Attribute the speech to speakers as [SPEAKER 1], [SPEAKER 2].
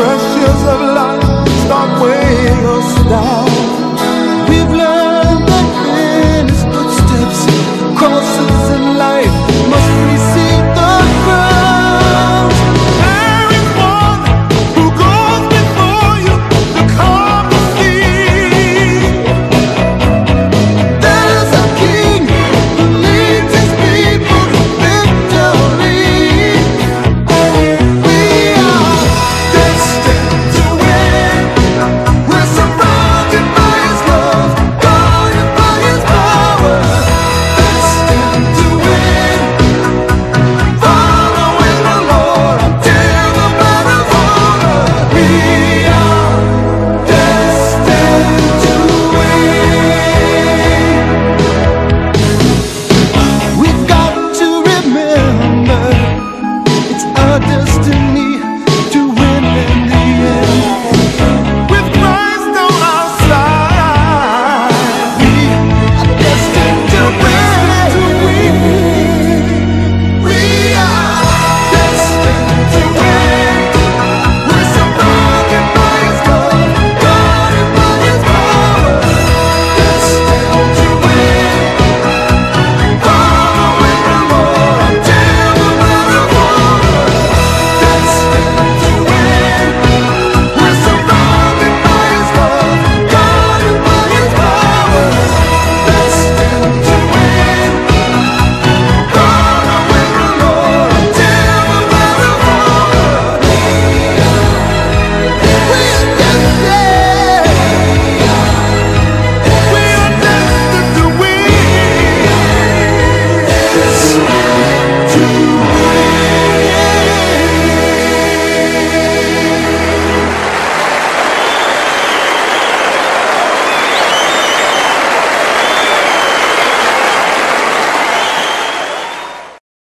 [SPEAKER 1] precious